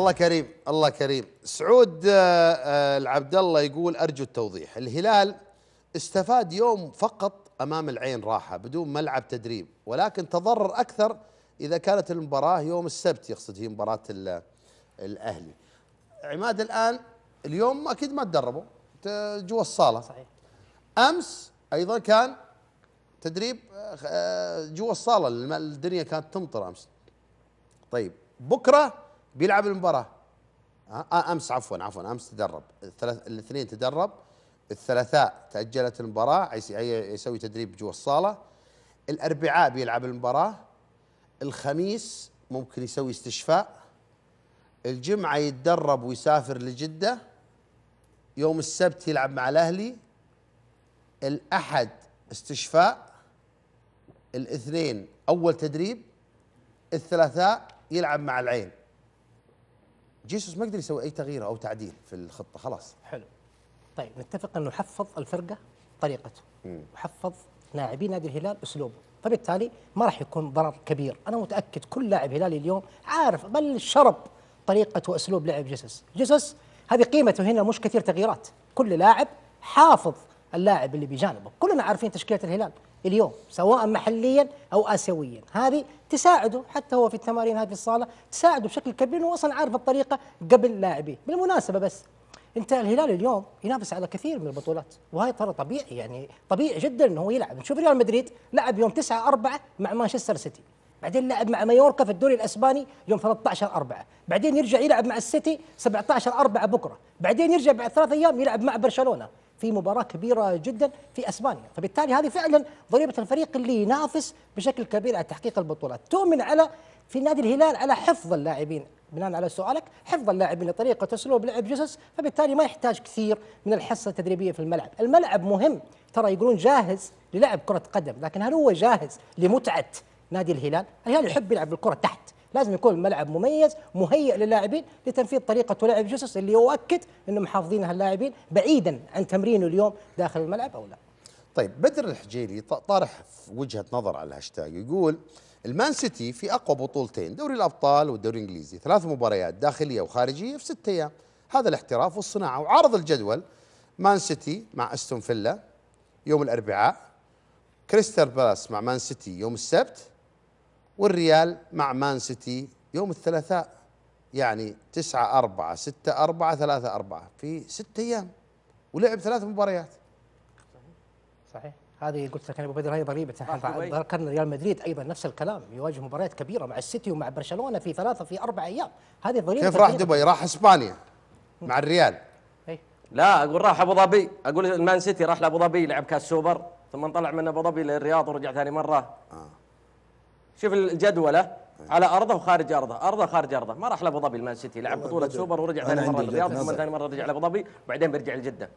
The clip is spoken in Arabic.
الله كريم الله كريم. سعود آه، آه، العبد الله يقول أرجو التوضيح. الهلال استفاد يوم فقط أمام العين راحة بدون ملعب تدريب ولكن تضرر أكثر إذا كانت المباراة يوم السبت يقصد هي مباراة ال- الأهلي. عماد الآن اليوم أكيد ما تدربوا جوا الصالة. صحيح. أمس أيضا كان تدريب آه، آه، جوا الصالة الدنيا كانت تمطر أمس. طيب بكرة بيلعب المباراة. آه، أمس عفوا عفوا أمس تدرب. الاثنين تدرب. الثلاثاء تأجلت المباراة يسوي تدريب جوا الصالة. الأربعاء بيلعب المباراة. الخميس ممكن يسوي استشفاء. الجمعة يتدرب ويسافر لجدة. يوم السبت يلعب مع الأهلي. الأحد استشفاء. الاثنين أول تدريب. الثلاثاء يلعب مع العين. جيسوس ما يقدر يسوي أي تغيير أو تعديل في الخطة خلاص. حلو. طيب نتفق إنه حفظ الفرقة طريقته. وحفظ لاعبي نادي الهلال أسلوبه. فبالتالي ما راح يكون ضرر كبير. أنا متأكد كل لاعب هلالي اليوم عارف بل شرب طريقه وأسلوب لعب جيسوس. جيسوس هذه قيمته هنا مش كثير تغييرات. كل لاعب حافظ اللاعب اللي بجانبه كلنا عارفين تشكيلة الهلال اليوم سواء محليا أو اسيويا. هذه تساعده حتى هو في التمارين هذه في الصالة تساعده بشكل كبير إنه أصلا عارف الطريقة قبل لاعبيه. بالمناسبة بس أنت الهلال اليوم ينافس على كثير من البطولات وهي ترى طبيعي يعني طبيعي جدا إنه هو يلعب. نشوف ريال مدريد لعب يوم 9 4 مع مانشستر سيتي بعدين لعب مع مايوركا في الدوري الأسباني يوم 13 4 بعدين يرجع يلعب مع السيتي 17 4 بكرة بعدين يرجع بعد ثلاث أيام يلعب مع برشلونة. في مباراة كبيرة جدا في أسبانيا. فبالتالي هذه فعلا ضريبة الفريق اللي ينافس بشكل كبير على تحقيق البطولات. تؤمن على في نادي الهلال على حفظ اللاعبين. بناء على سؤالك حفظ اللاعبين لطريقة أسلوب لعب جيسوس فبالتالي ما يحتاج كثير من الحصة التدريبية في الملعب. الملعب مهم. ترى يقولون جاهز للعب كرة قدم لكن هل هو جاهز لمتعة نادي الهلال؟ الهلال يحب يلعب الكره تحت. لازم يكون الملعب مميز مهيئ للاعبين لتنفيذ طريقة لعب جيسوس اللي يؤكد انه محافظينها اللاعبين بعيدا عن تمرينه اليوم داخل الملعب أو لا. طيب بدر الحجيري ط- طارح في وجهة نظر على الهاشتاج يقول المان سيتي في أقوى بطولتين دوري الأبطال والدوري الإنجليزي ثلاث مباريات داخلية وخارجية في ست أيام. هذا الاحتراف والصناعة وعرض الجدول مان سيتي مع أستون فيلا يوم الأربعاء كريستال بالاس مع مان سيتي يوم السبت والريال مع مان سيتي يوم الثلاثاء يعني تسعة أربعة ستة أربعة ثلاثة أربعة في ست أيام ولعب ثلاث مباريات. صحيح. هذه قلت لك أنا أبو بدر هذه ضريبة. ذكرنا ريال مدريد أيضا نفس الكلام يواجه مباريات كبيرة مع السيتي ومع برشلونة في ثلاثة في أربع أيام. هذه ضريبة كيف راح. دبي؟ راح إسبانيا مع الريال. إيه. لا أقول راح أبو ظبي. أقول المان سيتي راح لأبو ظبي لعب كأس سوبر ثم طلع من أبو ظبي للرياض ورجع ثاني مرة. آه. شوف الجدولة على أرضه وخارج أرضه. أرضه خارج أرضه. ما راح لأبو ظبي المان سيتي لعب بطولة سوبر ورجع ثاني مرة وجهة ثم. ثاني مرة رجع لأبو ظبي وبعدين بيرجع لجدة.